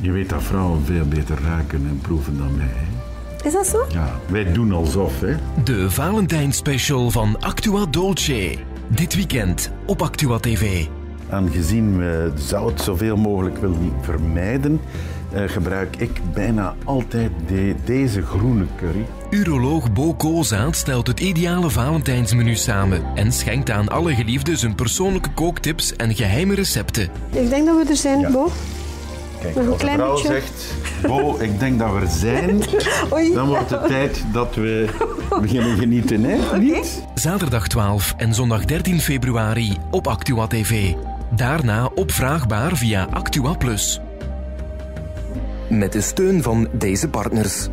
Je weet dat vrouwen veel beter ruiken en proeven dan wij. hè? Is dat zo? Ja, wij doen alsof, hè. De Valentijnspecial van Actua Dolce. Dit weekend op Actua TV. Aangezien we zout zoveel mogelijk willen vermijden, eh, gebruik ik bijna altijd de- deze groene curry. Uroloog Bo Koolzaad stelt het ideale Valentijnsmenu samen en schenkt aan alle geliefden zijn persoonlijke kooktips en geheime recepten. Ik denk dat we er zijn, Ja. Bo. Kijk, als de vrouw zegt, Bo, ik denk dat we er zijn, dan wordt het tijd dat we beginnen genieten, hè? Niet? Zaterdag 12 en zondag 13 februari op Actua TV. Daarna opvraagbaar via Actua Plus. Met de steun van deze partners.